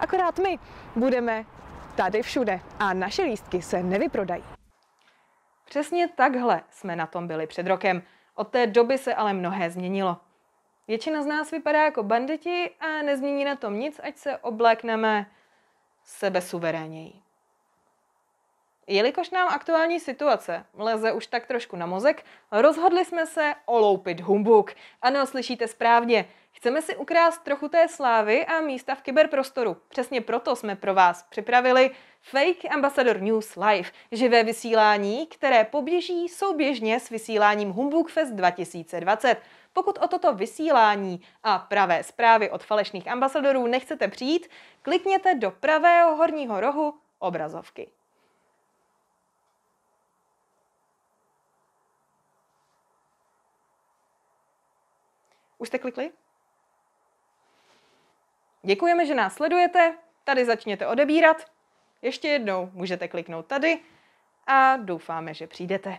Akorát my budeme tady všude a naše lístky se nevyprodají. Přesně takhle jsme na tom byli před rokem. Od té doby se ale mnohé změnilo. Většina z nás vypadá jako banditi a nezmění na tom nic, ať se oblékneme sebe suveréněji. Jelikož nám aktuální situace leze už tak trošku na mozek, rozhodli jsme se oloupit humbuk. Ano, slyšíte správně. Chceme si ukrást trochu té slávy a místa v kyberprostoru. Přesně proto jsme pro vás připravili Fake Ambassador News Live, živé vysílání, které poběží souběžně s vysíláním Humbug Fest 2020. Pokud o toto vysílání a pravé zprávy od falešných ambasadorů nechcete přijít, klikněte do pravého horního rohu obrazovky. Už jste klikli? Děkujeme, že nás sledujete. Tady začněte odebírat. Ještě jednou můžete kliknout tady a doufáme, že přijdete.